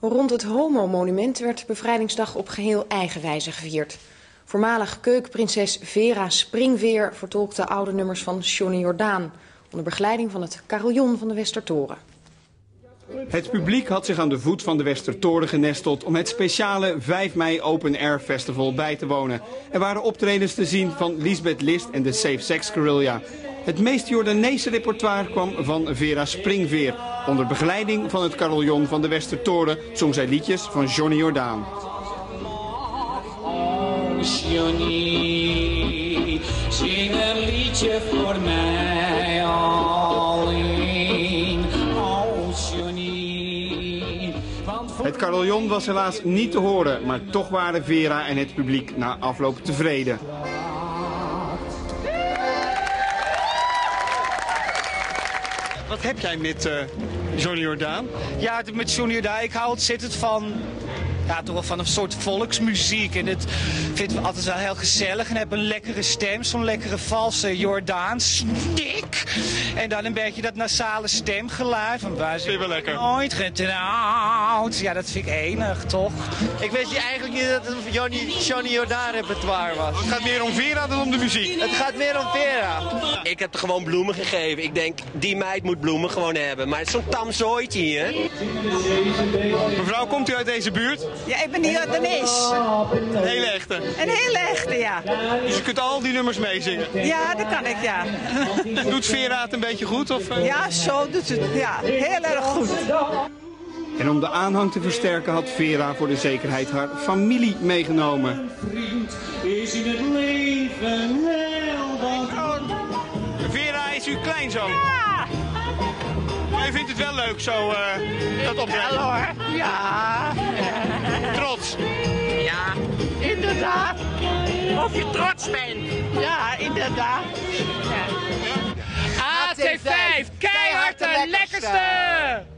Rond het Homo-monument werd bevrijdingsdag op geheel eigen wijze gevierd. Voormalig keukenprinses Vera Springveer vertolkte oude nummers van Johnny Jordaan... onder begeleiding van het carillon van de Westertoren. Het publiek had zich aan de voet van de Westertoren genesteld om het speciale 5 mei Open Air Festival bij te wonen. Er waren optredens te zien van Lisbeth List en de Safe Sex Guerrilla. Het meest Jordaanese repertoire kwam van Vera Springveer. Onder begeleiding van het carillon van de Westertoren zong zij liedjes van Johnny Jordaan. Johnny, zing een liedje voor mij alleen. Oh, Johnny. Het carillon was helaas niet te horen, maar toch waren Vera en het publiek na afloop tevreden. Wat heb jij met eh, Johnny Jordaan? Ja, met Johnny Jordaan, ik hou ontzettend van, ja, toch wel van een soort volksmuziek. En het vind ik altijd wel heel gezellig. En heb een lekkere stem, zo'n lekkere valse Jordaanstik. En dan een beetje dat nasale stemgeluid. Van waar je wel lekker? Nooit getrouwd. Ja, dat vind ik enig, toch? Ik wist eigenlijk niet dat het een Johnny, Johnny Jordaan repertoire was. Het gaat meer om Vera dan om de muziek. Het gaat meer om Vera. Ik heb er gewoon bloemen gegeven. Ik denk, die meid moet bloemen gewoon hebben. Maar het is zo'n tam zooitje hier. Mevrouw, komt u uit deze buurt? Ja, ik ben hier uit de Nees. Een hele echte. Een hele echte, ja. Dus u kunt al die nummers meezingen. Ja, dat kan ik, ja. Doet Vera het een beetje goed? Of, eh? Ja, zo doet het. Ja, heel erg goed. En om de aanhang te versterken had Vera voor de zekerheid haar familie meegenomen. is in het leven heel wat Vera is uw kleinzoon. Jij vindt het wel leuk zo, eh dat optreden? hoor. Ja, Trots. ja, inderdaad. Of je trots bent. Ja, inderdaad. AT5, keihard de lekkerste!